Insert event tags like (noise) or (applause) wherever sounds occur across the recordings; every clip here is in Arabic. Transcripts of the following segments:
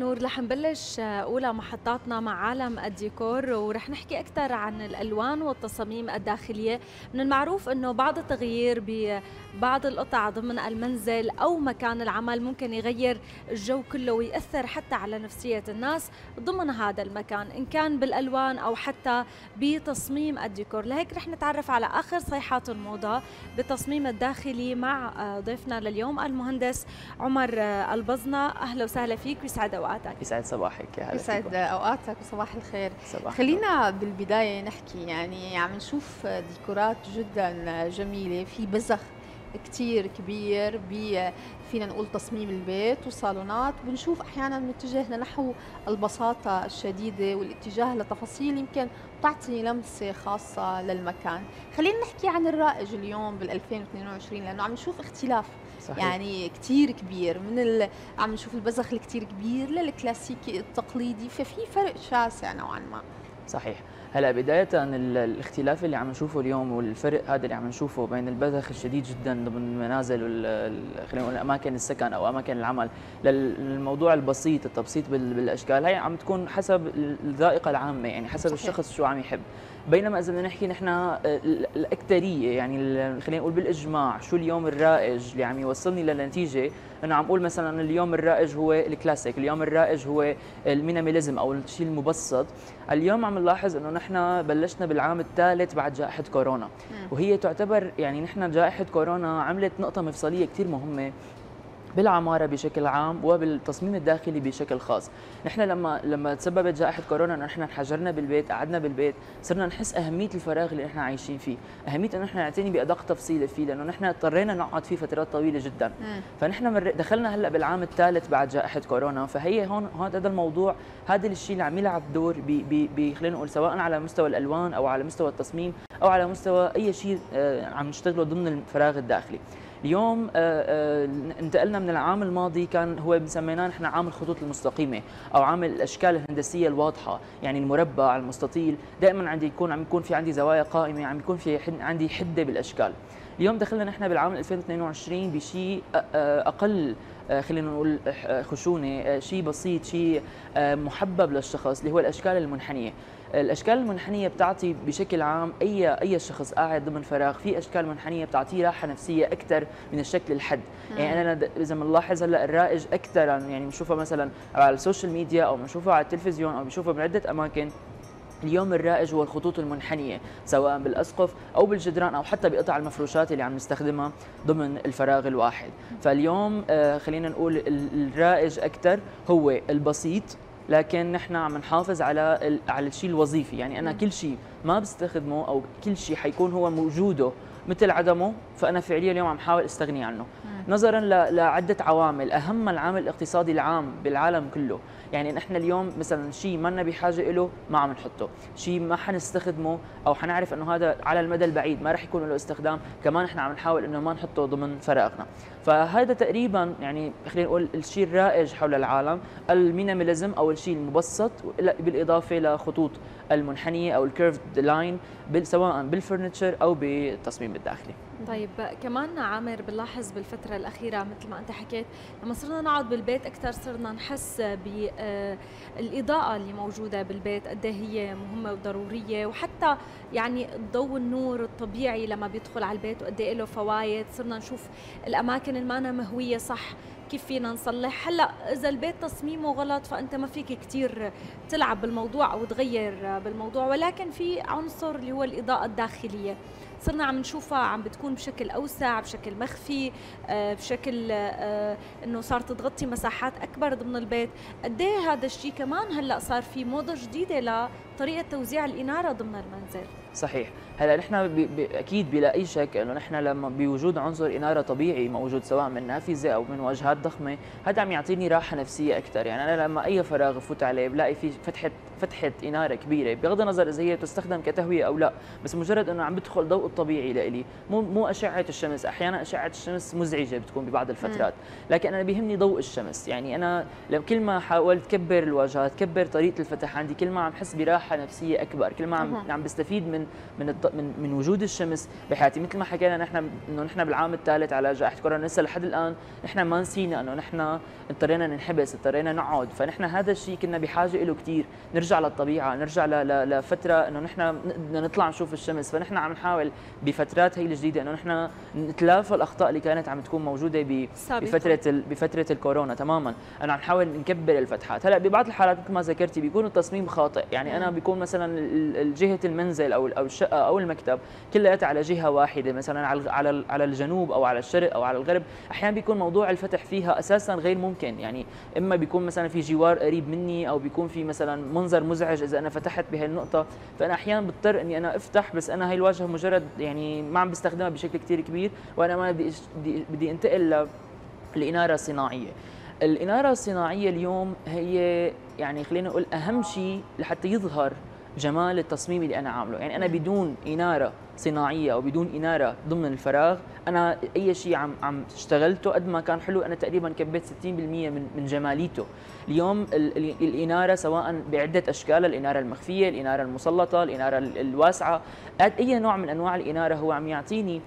نور رح نبلش أولى محطاتنا مع عالم الديكور ورح نحكي أكثر عن الألوان والتصاميم الداخلية. من المعروف إنه بعض التغيير ببعض القطع ضمن المنزل أو مكان العمل ممكن يغير الجو كله ويأثر حتى على نفسية الناس ضمن هذا المكان إن كان بالألوان أو حتى بتصميم الديكور. لهيك رح نتعرف على آخر صيحات الموضة بالتصميم الداخلي مع ضيفنا لليوم المهندس عمر البزنة. أهلا وسهلا فيك ويسعد أوقاتك. يسعد صباحك يا هلا يسعد أوقاتك وصباح الخير. صباح خلينا بالبداية نحكي يعني عم نشوف ديكورات جدا جميلة. في بزخ كتير كبير فينا نقول تصميم البيت والصالونات بنشوف أحيانا متجه نحو البساطة الشديدة والاتجاه لتفاصيل يمكن تعطي لمسة خاصة للمكان. خلينا نحكي عن الرائج اليوم بال 2022 لأنه عم نشوف اختلاف صحيح. يعني كثير كبير من ال... عم نشوف البزخ الكثير كبير للكلاسيكي التقليدي ففي فرق شاسع نوعا ما صحيح هلا بداية الاختلاف اللي عم نشوفه اليوم والفرق هذا اللي عم نشوفه بين البذخ الشديد جدا ضمن المنازل خلينا نقول أماكن السكن أو أماكن العمل للموضوع البسيط التبسيط بالأشكال هي عم تكون حسب الذائقة العامة يعني حسب صحيح. الشخص شو عم يحب بينما إذا بدنا نحكي نحن آه، الاكثريه يعني خلينا نقول بالإجماع شو اليوم الرائج اللي عم يوصلني للنتيجة انه عم أقول مثلا اليوم الرائج هو الكلاسيك اليوم الرائج هو المينيماليزم أو الشيء المبسط. اليوم عم نلاحظ إنه نحن بلشنا بالعام الثالث بعد جائحة كورونا. وهي تعتبر يعني نحن جائحة كورونا عملت نقطة مفصلية كثير مهمة. بالعمارة بشكل عام وبالتصميم الداخلي بشكل خاص. نحن لما لما تسببت جائحة كورونا نحن انحجرنا بالبيت قعدنا بالبيت صرنا نحس أهمية الفراغ اللي نحن عايشين فيه. أهمية إنه نحن نعتني بأدق تفصيلة فيه لأنه نحن اضطرينا نقعد فيه فترات طويلة جدا. فنحن دخلنا هلأ بالعام الثالث بعد جائحة كورونا. فهي هون هذا الموضوع هذا الشيء اللي عم يلعب دور خلينا نقول سواء على مستوى الألوان أو على مستوى التصميم أو على مستوى أي شيء آه، عم نشتغله ضمن الفراغ الداخلي. اليوم آه، آه، انتقلنا من العام الماضي كان هو بسميناه نحن عام الخطوط المستقيمة أو عام الأشكال الهندسية الواضحة يعني المربع المستطيل. دائما عندي يكون عم يكون في عندي زوايا قائمة عم يكون في عندي حدة بالأشكال. اليوم دخلنا نحن بالعام 2022 بشيء أقل خلينا نقول خشونة شيء بسيط شيء محبب للشخص اللي هو الأشكال المنحنية. الأشكال المنحنية بتعطي بشكل عام اي أي شخص قاعد ضمن فراغ في أشكال منحنية بتعطيه راحة نفسية أكثر من الشكل الحد. يعني أنا إذا بنلاحظ هلأ الرائج أكثر يعني بنشوفه مثلا على السوشيال ميديا أو بنشوفه على التلفزيون أو بنشوفه بعدة أماكن اليوم الرائج هو الخطوط المنحنية سواء بالأسقف أو بالجدران أو حتى بقطع المفروشات اللي عم نستخدمها ضمن الفراغ الواحد. فاليوم آه، خلينا نقول الرائج أكثر هو البسيط لكن نحن عم نحافظ على على الشيء الوظيفي. يعني أنا كل شيء ما بستخدمه أو كل شيء حيكون هو موجوده مثل عدمه فأنا فعليا اليوم عم حاول أستغني عنه. نظرا لعدة عوامل. أهم العامل الاقتصادي العام بالعالم كله. يعني نحن اليوم مثلا شيء ما بحاجة له ما عم نحطه. شيء ما حنستخدمه أو حنعرف إنه هذا على المدى البعيد ما راح يكون له استخدام كمان نحن عم نحاول إنه ما نحطه ضمن فراغنا فهذا تقريبا يعني خلينا نقول الشيء الرائج حول العالم المينيماليزم أو الشيء المبسط بالإضافة لخطوط المنحنية أو ال curved line سواء بال furniture أو بالتصميم الداخلي. طيب كمان عامر بنلاحظ بالفترة الأخيرة مثل ما أنت حكيت لما صرنا نقعد بالبيت أكثر صرنا نحس بالإضاءة اللي موجودة بالبيت قد إيه هي مهمة وضرورية وحتى يعني ضوء النور الطبيعي لما بيدخل على البيت وقد إيه له فوائد صرنا نشوف الأماكن المانا مهوية صح كيف فينا نصلح. هلأ إذا البيت تصميمه غلط فأنت ما فيك كثير تلعب بالموضوع أو تغير بالموضوع ولكن في عنصر اللي هو الإضاءة الداخلية. صرنا عم نشوفها عم بتكون بشكل أوسع بشكل مخفي آه، بشكل آه، إنه صارت تغطي مساحات أكبر ضمن البيت. قد إيه هذا الشيء كمان هلأ صار في موضة جديدة لطريقة توزيع الإنارة ضمن المنزل؟ صحيح. هلا نحن أكيد بلا أي شك إنه نحن لما بوجود عنصر إنارة طبيعي موجود سواء من نافذة أو من واجهات ضخمة هذا عم يعطيني راحة نفسية أكثر يعني أنا لما أي فراغ بفوت عليه بلاقي في فتحه فتحة إنارة كبيرة بغض النظر إذا هي تستخدم كتهوية أو لا بس مجرد إنه عم بدخل ضوء الطبيعي لإلي مو مو أشعة الشمس أحيانا أشعة الشمس مزعجة بتكون ببعض الفترات. لكن أنا بيهمني ضوء الشمس. يعني أنا كل ما حاولت كبر الواجهات كبر طريقة الفتح عندي كل ما عم حس براحة نفسية أكبر كل ما عم عم بستفيد من من من, من وجود الشمس. بحياتي مثل ما حكينا نحن إنه نحن بالعام الثالث على جائحة كورونا لسه لحد الآن نحن ما نسينا إنه نحن اضطرينا ننحبس اضطرينا نقعد. فنحن هذا الشيء كنا بحاجة له كثير نرجع للطبيعة نرجع لفترة إنه نحن بدنا نطلع نشوف الشمس. فنحن عم نحاول بفترات هي الجديدة إنه نحن نتلافى الأخطاء اللي كانت عم تكون موجودة بفترة بفترة الكورونا تماما. أنا عم نحاول نكبر الفتحات. هلأ ببعض الحالات مثل ما ذكرتي بيكون التصميم خاطئ. يعني أنا بيكون مثلا جهة المنزل أو أو الشقه أو المكتب كلياتها على جهة واحدة مثلا على على الجنوب أو على الشرق أو على الغرب. أحيانا بيكون موضوع الفتح فيها أساسا غير ممكن. يعني إما بيكون مثلا في جوار قريب مني أو بيكون في مثلا منظر مزعج إذا أنا فتحت بهي النقطة. فأنا أحيانا بضطر إني أنا أفتح بس أنا هي الواجهة مجرد يعني ما عم بستخدمها بشكل كثير كبير وأنا ما بدي بدي انتقل للاناره الصناعيه الإنارة الصناعية اليوم هي يعني خلينا نقول أهم شيء لحتى يظهر جمال التصميم اللي أنا عامله. يعني أنا بدون إنارة صناعية أو بدون إنارة ضمن الفراغ أنا أي شيء عم عم اشتغلته قد ما كان حلو. أنا تقريبا كبيت 60% من من جماليته. اليوم الإنارة سواء بعدة أشكال الإنارة المخفية الإنارة المسلطة الإنارة الواسعة أي نوع من أنواع الإنارة هو عم يعطيني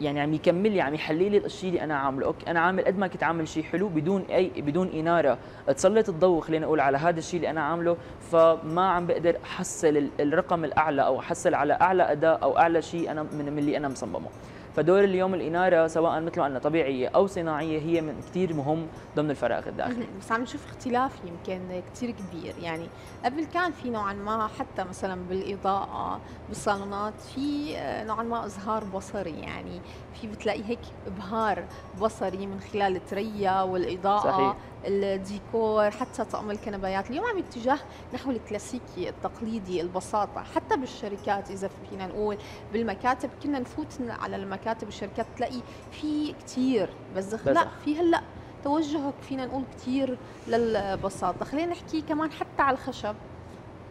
يعني عم يكمل لي عم يحلي لي الشيء اللي أنا عامله. أوكي أنا عامل قد ما كنت عامل شيء حلو بدون أي بدون إنارة. تسلط الضوء خلينا نقول على هذا الشيء اللي أنا عامله فما عم بقدر أحصل الرقم الأعلى أو أحصل على أعلى أداء أو أعلى شيء أنا من اللي أنا مصممه. فدور اليوم الإنارة سواء مثل ما قلنا طبيعية أو صناعية هي من كثير مهم ضمن الفراغ الداخلي. بس عم نشوف اختلاف يمكن كثير كبير. يعني قبل كان في نوعا ما حتى مثلا بالإضاءة بالصالونات في نوعا ما ازهار بصري. يعني في بتلاقي هيك إبهار بصري من خلال التريا والإضاءة. صحيح. الديكور حتى طقم الكنبايات. اليوم عم يتجه نحو الكلاسيكي التقليدي البساطة. حتى بالشركات إذا فينا نقول بالمكاتب كنا نفوت على المكاتب الشركات تلاقي في كثير بذخ لا في هلأ توجهك فينا نقول كثير للبساطة. خلينا نحكي كمان حتى على الخشب.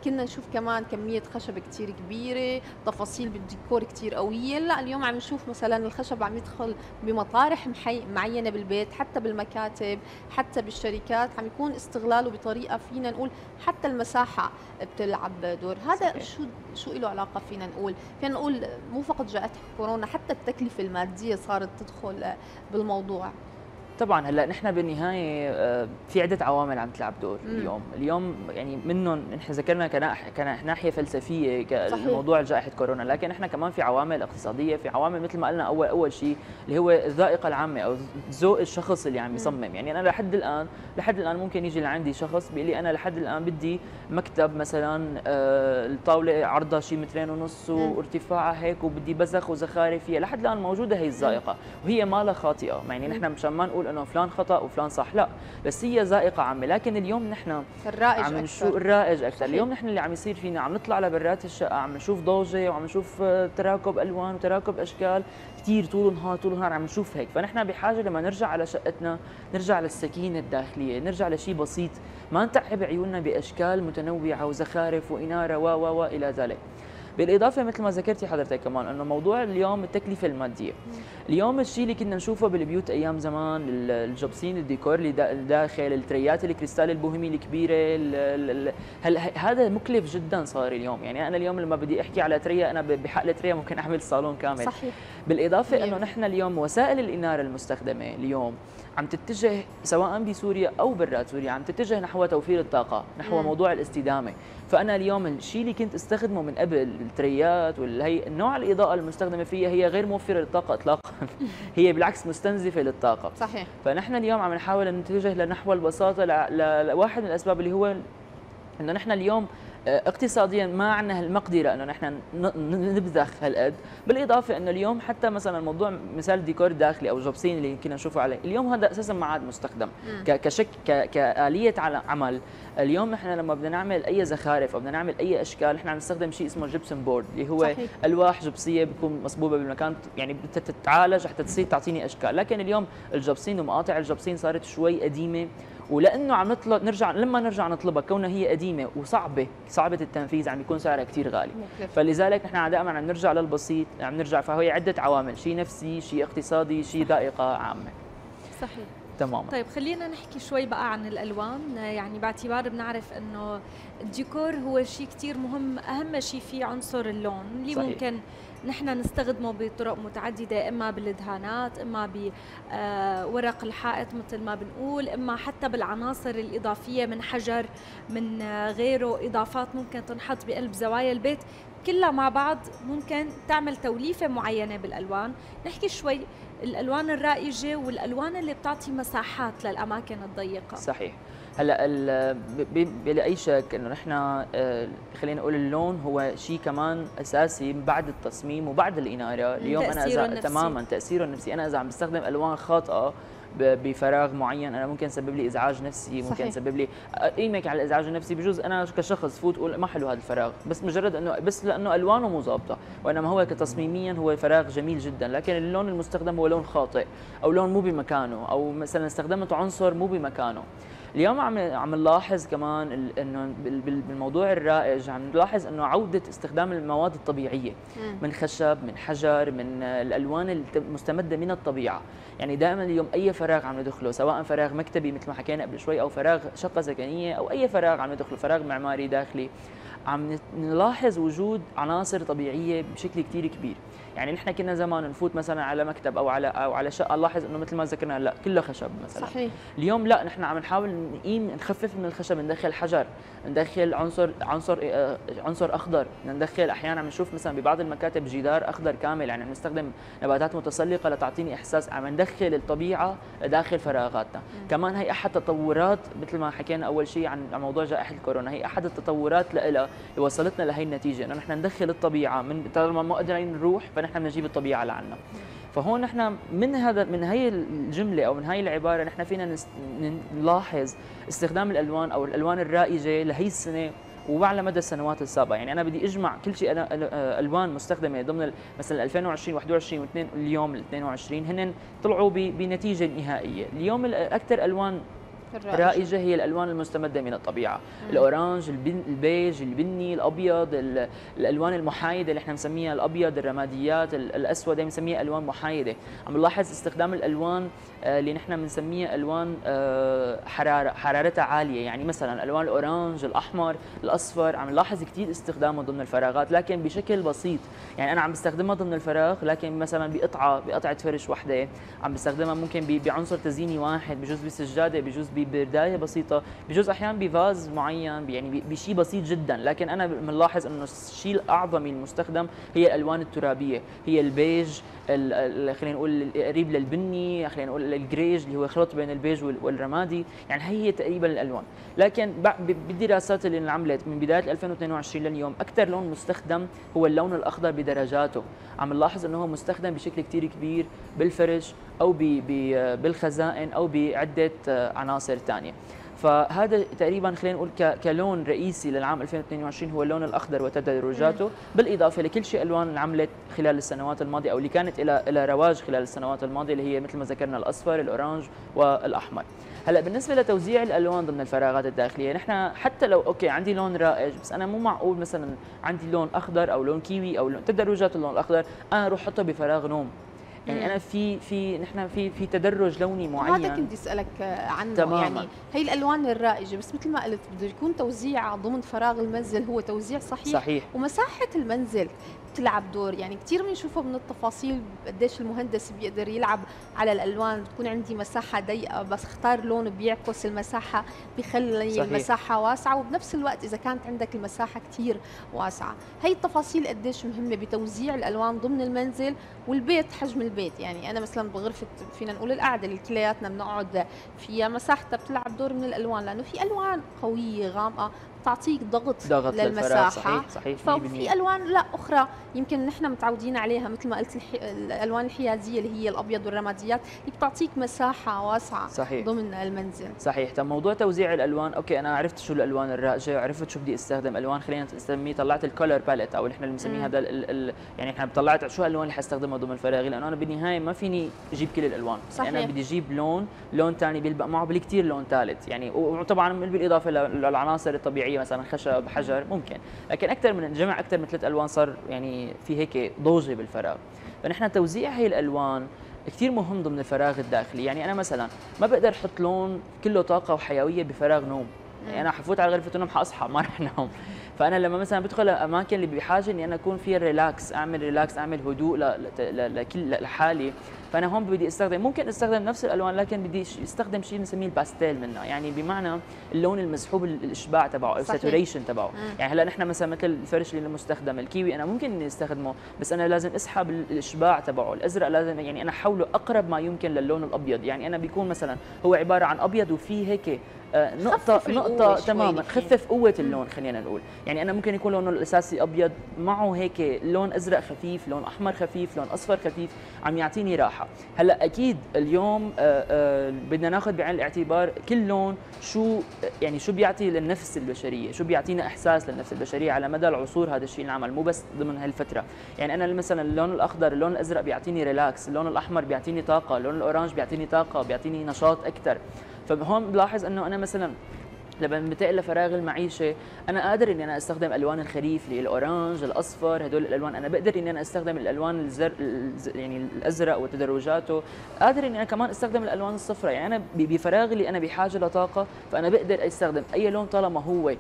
كنا نشوف كمان كمية خشب كتير كبيرة تفاصيل بالديكور كتير قوية. لا اليوم عم نشوف مثلا الخشب عم يدخل بمطارح معينة بالبيت حتى بالمكاتب حتى بالشركات. عم يكون استغلاله بطريقة فينا نقول حتى المساحة بتلعب دور. هذا صحيح. شو شو له علاقة فينا نقول؟ فينا نقول مو فقط جائحة كورونا حتى التكلفة المادية صارت تدخل بالموضوع. طبعا هلأ نحن بالنهاية آه، في عدة عوامل عم تلعب دور. اليوم، اليوم يعني منهم نحن ذكرنا كناحيه فلسفية كموضوع جائحة كورونا، لكن نحن كمان في عوامل اقتصادية، في عوامل مثل ما قلنا اول أول شيء اللي هو الذائقة العامة أو ذوق الشخص اللي عم يصمم، يعني أنا لحد الان لحد الآن ممكن يجي لعندي شخص بيقول لي أنا لحد الآن بدي مكتب مثلا آه، الطاولة عرضها شيء مترين ونص وارتفاعها هيك وبدي بزخ وزخارف فيها، لحد الآن موجودة هي الذائقة، وهي ما لها خاطئة، يعني نحن مشان ما نقول انه فلان خطأ وفلان صح. لا بس هي ذائقة عامة. لكن اليوم نحن الرائج عم نشوف الرائج أكثر. اليوم نحن اللي عم يصير فينا عم نطلع لبرات الشقة عم نشوف ضوجة وعم نشوف تراكب ألوان وتراكب أشكال كثير طول النهار طول النهار عم نشوف هيك. فنحن بحاجة لما نرجع على شقتنا نرجع للسكينة الداخلية نرجع لشيء بسيط ما نتعب عيوننا بأشكال متنوعة وزخارف وإنارة و و و إلى ذلك. بالإضافة مثل ما ذكرتي حضرتك كمان إنه موضوع اليوم التكلفة المادية. اليوم الشيء اللي كنا نشوفه بالبيوت أيام زمان الجبسين الديكور اللي داخل التريات الكريستال البوهيمي الكبيرة هل هذا مكلف جدا صار اليوم. يعني أنا اليوم لما بدي أحكي على تريا أنا بحق التريا ممكن أعمل صالون كامل. صحيح. بالإضافة إنه نحن اليوم وسائل الإنارة المستخدمة اليوم عم تتجه سواء بسوريا أو برات سوريا عم تتجه نحو توفير الطاقة نحو مم. موضوع الاستدامة. فأنا اليوم الشيء اللي كنت أستخدمه من قبل التريات والهي نوع الإضاءة المستخدمة فيها هي غير موفرة للطاقة اطلاقا. (laughs) هي بالعكس مستنزفة للطاقة. صحيح. فنحن اليوم عم نحاول نتجه لنحو البساطة لواحد من الأسباب اللي هو إنه نحن اليوم اقتصاديا ما عندنا المقدره إنه نحن نبذخ هالقد. بالإضافة إنه اليوم حتى مثلا موضوع مثال ديكور داخلي أو جوبسين اللي كنا نشوفه عليه اليوم هذا أساسا ما عاد مستخدم. كشك كآلية على عمل اليوم نحن لما بدنا نعمل أي زخارف أو بدنا نعمل أي أشكال نحن عم نستخدم شيء اسمه جبسن بورد اللي هو صحيح. ألواح جبسية بتكون مصبوبة بالمكان يعني تتعالج حتى تصير تعطيني أشكال. لكن اليوم الجبسين ومقاطع الجبسين صارت شوي قديمة ولأنه عم نطلب نرجع لما نرجع نطلبها كونها هي قديمة وصعبة صعبة التنفيذ عم بيكون سعرها كثير غالي. مكلف. فلذلك نحن دائما عم نرجع للبسيط عم نرجع فهو عدة عوامل شيء نفسي شيء اقتصادي شيء ذائقة عامة. صحيح. تماما. طيب خلينا نحكي شوي بقى عن الألوان. يعني باعتبار بنعرف إنه الديكور هو شيء كثير مهم أهم شيء فيه عنصر اللون اللي صحيح. ممكن نحن نستخدمه بطرق متعددة إما بالدهانات إما بورق الحائط مثل ما بنقول إما حتى بالعناصر الإضافية من حجر من غيره. إضافات ممكن تنحط بقلب زوايا البيت. كلها مع بعض ممكن تعمل توليفة معينة بالألوان. نحكي شوي الألوان الرائجة والألوان اللي بتعطي مساحات للأماكن الضيقة. صحيح. هلأ بلا اي شك إنه نحن آه، خلينا نقول اللون هو شيء كمان أساسي بعد التصميم وبعد الإنارة. اليوم أنا إذا تماما تأثيره النفسي. أنا إذا عم بستخدم ألوان خاطئة بفراغ معين أنا ممكن يسبب لي إزعاج نفسي ممكن يسبب لي قيمك على الإزعاج النفسي بجوز أنا كشخص فوت أقول ما حلو هذا الفراغ بس مجرد أنه بس لأنه ألوانه مو ظابطة وإنما هو كتصميميا هو فراغ جميل جدا لكن اللون المستخدم هو لون خاطئ أو لون مو بمكانه أو مثلا استخدمت عنصر مو بمكانه. اليوم عم عم نلاحظ كمان إنه بالموضوع الرائج عم نلاحظ إنه عودة استخدام المواد الطبيعية من خشب من حجر من الألوان المستمدة من الطبيعة. يعني دائما اليوم أي فراغ عم ندخله سواء فراغ مكتبي مثل ما حكينا قبل شوي أو فراغ شقة سكنيه أو أي فراغ عم ندخله فراغ معماري داخلي عم نلاحظ وجود عناصر طبيعية بشكل كثير كبير. يعني نحن كنا زمان نفوت مثلا على مكتب أو على أو على شقة نلاحظ إنه مثل ما ذكرنا لا كله خشب مثلا. صحيح. اليوم لا نحن عم نحاول نقيم نخفف من الخشب ندخل حجر ندخل عنصر عنصر آه، عنصر أخضر. ندخل أحيانا عم نشوف مثلا ببعض المكاتب جدار أخضر كامل يعني عم نستخدم نباتات متسلقة لتعطيني إحساس عم ندخل الطبيعة داخل فراغاتنا. م. كمان هي أحد تطورات مثل ما حكينا أول شيء عن موضوع جائحة الكورونا هي أحد التطورات لها وصلتنا لهي النتيجة إنه نحن ندخل الطبيعة من طالما ما قادرين نروح فنحن بنجيب الطبيعة لعنا. فهون نحن من هذا من هي الجملة أو من هي العبارة نحن فينا نلاحظ استخدام الألوان أو الألوان الرائجة لهي السنة وعلى مدى السنوات السابقة. يعني أنا بدي أجمع كل شيء أنا ألوان مستخدمة ضمن مثلا 2020 21 و2 اليوم ال 22 هن طلعوا بنتيجة نهائية. اليوم أكثر ألوان الرائجة. هي الألوان المستمدة من الطبيعة. مم. ال orange البيج البني الأبيض الألوان المحايدة اللي إحنا بنسميها الأبيض الرماديات الأسود بنسميها ألوان محايدة. عم نلاحظ استخدام الألوان آه، اللي نحن بنسميها ألوان آه، حرارة حرارتها عالية. يعني مثلا ألوان الأورانج الأحمر الأصفر عم نلاحظ كثير استخدامه ضمن الفراغات لكن بشكل بسيط. يعني أنا عم بستخدمها ضمن الفراغ لكن مثلا بقطعة بقطعة فرش وحدة عم بستخدمها ممكن بعنصر تزييني واحد بجوز بسجادة بجوز ببداية بسيطة بجوز أحيانا بفاز معين يعني بشيء بسيط جدا لكن أنا بنلاحظ إنه الشيء الاعظمي المستخدم هي الألوان الترابية هي البيج خلينا نقول قريب للبني خلينا نقول الجريج اللي هو خلط بين البيج والرمادي يعني هي تقريبا الألوان. لكن بالدراسات اللي انعملت من بداية 2022 لليوم أكثر لون مستخدم هو اللون الأخضر بدرجاته. عم نلاحظ إنه هو مستخدم بشكل كثير كبير بالفرش أو بالخزائن أو بعدة عناصر ثانية فهذا تقريبا خلينا نقول كلون رئيسي للعام 2022 هو اللون الأخضر وتدرجاته. بالإضافة لكل شيء ألوان انعملت خلال السنوات الماضية أو اللي كانت إلى إلى رواج خلال السنوات الماضية اللي هي مثل ما ذكرنا الأصفر ال orange والأحمر. هلأ بالنسبة لتوزيع الألوان ضمن الفراغات الداخلية نحن حتى لو okay عندي لون رائج بس أنا مو معقول مثلا عندي لون أخضر أو لون كيوي أو لون تدرجات اللون الأخضر أنا أروح أحطه بفراغ نوم. يعني أنا في في نحن في في تدرج لوني معين هذا كنت أسألك عنه. تماما. يعني هي الألوان الرائجة بس مثل ما قلت بده يكون توزيع ضمن فراغ المنزل هو توزيع صحيح؟ صحيح. ومساحة المنزل بتلعب دور. يعني كثير بنشوفه من التفاصيل قديش المهندس بيقدر يلعب على الألوان بتكون عندي مساحة ضيقة بس اختار لون بيعكس المساحة بخلي صحيح. المساحة واسعة وبنفس الوقت إذا كانت عندك المساحة كثير واسعة. هي التفاصيل قديش مهمة بتوزيع الألوان ضمن المنزل والبيت حجم البيت. يعني أنا مثلا بغرفة فينا نقول القعده اللي كلياتنا بنقعد فيها مساحتها بتلعب دور من الألوان لأنه في ألوان قوية غامقة. تعطيك ضغط, ضغط للمساحة. صحيح صحيح ففي ألوان لا أخرى يمكن نحن متعودين عليها مثل ما قلت الحي... الألوان الحياديه اللي هي الأبيض والرماديات اللي بتعطيك مساحة واسعة صحيح. ضمن المنزل. صحيح. طب موضوع توزيع الألوان okay أنا عرفت شو الألوان الرائجه وعرفت شو بدي أستخدم ألوان خلينا نسميه طلعت ال color palette أو اللي إحنا بنسميه هذا ال ال يعني إحنا طلعت شو الالوان اللي حستخدمها ضمن فراغي لأنه أنا بالنهاية ما فيني أجيب كل الألوان. صحيح. يعني أنا بدي أجيب لون لون ثاني بيلبق معه بالكثير لون ثالث يعني وطبعا بالإضافة للعناصر الطبيعية مثلا خشب حجر ممكن. لكن أكثر من جمع أكثر من ثلاث ألوان صار يعني في هيك ضوجة بالفراغ. فنحن توزيع هي الألوان كثير مهم ضمن الفراغ الداخلي. يعني أنا مثلا ما بقدر أحط لون كله طاقة وحيوية بفراغ نوم. يعني أنا حفوت على غرفة النوم حأصحى ما رح نوم. فأنا لما مثلا بدخل أماكن اللي بحاجه إني أنا أكون فيها relax أعمل relax أعمل هدوء لكل لحالي فأنا هون بدي أستخدم ممكن أستخدم نفس الألوان لكن بدي أستخدم شيء بنسميه الباستيل منه. يعني بمعنى اللون المسحوب الإشباع تبعه أو ال saturation تبعه. يعني هلأ نحن مثلا مثل الفرش اللي المستخدم الكيوي أنا ممكن إني أستخدمه بس أنا لازم أسحب الإشباع تبعه. الأزرق لازم يعني أنا احوله أقرب ما يمكن للون الأبيض. يعني أنا بيكون مثلا هو عبارة عن أبيض وفيه هيك آه، نقطة نقطة تماما. خفف قوة اللون خلينا نقول، يعني أنا ممكن يكون لونه الأساسي أبيض معه هيك لون أزرق خفيف، لون أحمر خفيف، لون أصفر خفيف، عم يعطيني راحة، هلأ أكيد اليوم آه، آه، بدنا ناخذ بعين الاعتبار كل لون شو يعني شو بيعطي للنفس البشرية، شو بيعطينا إحساس للنفس البشرية على مدى العصور هذا الشيء انعمل مو بس ضمن هالفترة، يعني أنا مثلا اللون الأخضر، اللون الأزرق بيعطيني relax، اللون الأحمر بيعطيني طاقة، اللون ال orange بيعطيني طاقة، بيعطيني نشاط أكثر، فهون بلاحظ إنه أنا مثلا لما بنتقل لفراغ المعيشة أنا قادر إني أنا أستخدم ألوان الخريف اللي الاورانج الأصفر هدول الألوان. أنا بقدر إني أنا أستخدم الألوان الزر يعني الأزرق وتدرجاته. قادر إني أنا كمان أستخدم الألوان الصفراء. يعني أنا بفراغي اللي أنا بحاجة لطاقة فأنا بقدر أستخدم أي لون طالما هو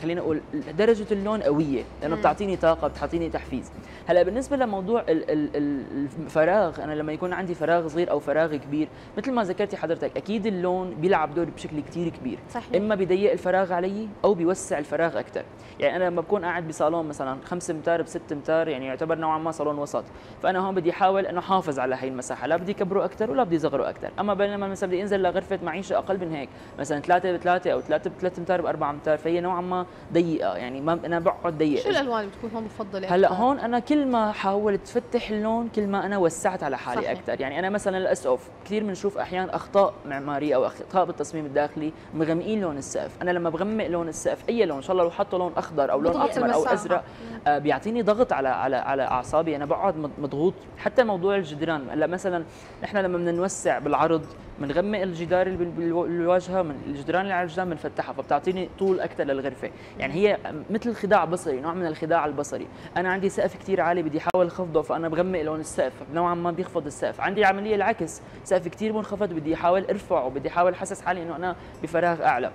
خلينا نقول درجة اللون قوية. لأنه بتعطيني طاقة بتعطيني تحفيز. هلأ بالنسبة لموضوع الفراغ أنا لما يكون عندي فراغ صغير أو فراغ كبير مثل ما ذكرتي حضرتك أكيد اللون بيلعب دور بشكل كثير كبير. صحيح. إما بيضيق الفراغ علي أو بيوسع الفراغ أكثر يعني أنا لما بكون قاعد بصالون مثلا 5 امتار ب 6 امتار يعني يعتبر نوعا ما صالون وسط. فأنا هون بدي أحاول إنه أحافظ على هي المساحة. لا بدي كبره أكثر ولا بدي صغره أكثر أما بينما مثلا بدي أنزل لغرفة معيشة أقل من هيك مثلا 3 ب 3 أو 3 ب 3 امتار ب 4 امتار فهي نوعا ما ضيقة. يعني ما أنا بقعد ضيق. شو الألوان اللي بتكون هون مفضلة هلأ هون أنا كل ما حاولت فتح اللون كل ما أنا وسعت على حالي. أكثر يعني أنا مثلا الاسقف كثير بنشوف أحيانا أخطاء معمارية أو أخطاء بالتصميم الداخلي مغمقين لون السقف. أنا لما بغمق لون السقف أي لون إن شاء الله لو حطوا لون أخضر أو لون أحمر أو أزرق آه بيعطيني ضغط على على على أعصابي. أنا بقعد مضغوط. حتى موضوع الجدران هلا مثلا نحن لما بدنا نوسع بالعرض بنغمق الجدار اللي بالواجهه من الجدران اللي على الجدران بنفتحها فبتعطيني طول أكثر للغرفة. يعني هي مثل خداع بصري نوع من الخداع البصري. أنا عندي سقف كثير عالي بدي أحاول أخفضه فأنا بغمق لون السقف. نوعا ما بيخفض السقف. عندي عمليه العكس. سقف كثير منخفض بدي أحاول أرفعه بدي أحاول أحسس حالي إنه أنا بفراغ أعلى.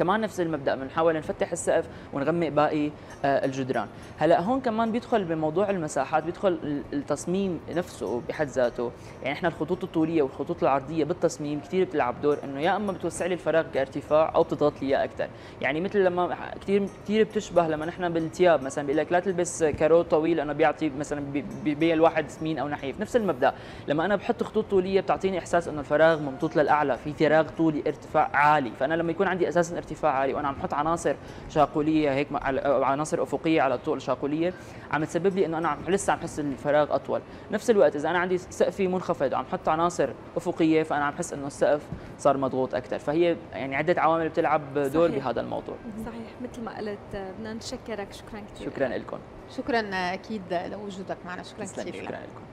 كمان نفس المبدأ بنحاول نفتح السقف ونغمق باقي آه، الجدران. هلأ هون كمان بيدخل بموضوع المساحات بيدخل التصميم نفسه بحد ذاته. يعني إحنا الخطوط الطولية والخطوط العرضية بالتصميم كثير بتلعب دور إنه يا إما بتوسع لي الفراغ كارتفاع أو بتضغط لي إياه أكثر يعني مثل لما كثير كثير بتشبه لما نحن بالثياب مثلا بيقول لك لا تلبس كارو طويل لأنه بيعطي مثلا بيبين الواحد سمين أو نحيف. نفس المبدأ. لما أنا بحط خطوط طولية بتعطيني إحساس إنه الفراغ ممطوط للأعلى في فراغ طولي ارتفاع عالي. فأنا لما يكون عندي أساسا ارتفاع عالي وأنا عم بحط عناصر شاقولية هيك عناصر أفقية على طول شاقولية. عم تسبب لي إنه أنا لسه عم بحس الفراغ أطول. نفس الوقت إذا أنا عندي سقفي منخفض وعم بحط عناصر أفقية فأنا عم بحس إنه السقف صار مضغوط أكثر فهي يعني عدة عوامل بتلعب دور صحيح. بهذا الموضوع. صحيح. مثل ما قلت بدنا نشكرك. شكرا كثير شكرا لكم. شكرا أكيد لوجودك معنا. شكرا كثير شكرا لكم.